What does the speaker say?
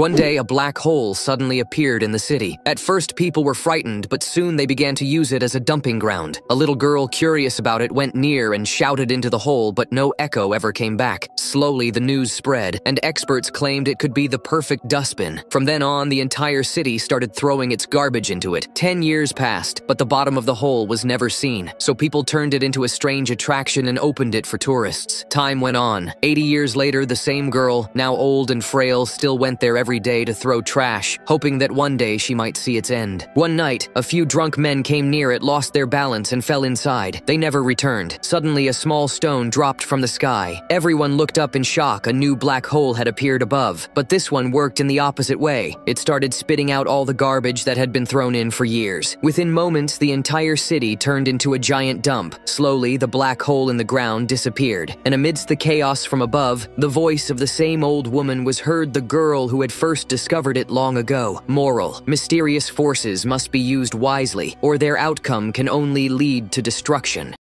One day, a black hole suddenly appeared in the city. At first, people were frightened, but soon they began to use it as a dumping ground. A little girl, curious about it, went near and shouted into the hole, but no echo ever came back. Slowly, the news spread, and experts claimed it could be the perfect dustbin. From then on, the entire city started throwing its garbage into it. Ten years passed, but the bottom of the hole was never seen, so people turned it into a strange attraction and opened it for tourists. Time went on. 80 years later, the same girl, now old and frail, still went there every day to throw trash, hoping that one day she might see its end. One night, a few drunk men came near it, lost their balance, and fell inside. They never returned. Suddenly, a small stone dropped from the sky. Everyone looked up in shock. A new black hole had appeared above, but this one worked in the opposite way. It started spitting out all the garbage that had been thrown in for years. Within moments, the entire city turned into a giant dump. Slowly, the black hole in the ground disappeared, and amidst the chaos from above, the voice of the same old woman was heard the girl who had first discovered it long ago. Moral. Mysterious forces must be used wisely, or their outcome can only lead to destruction.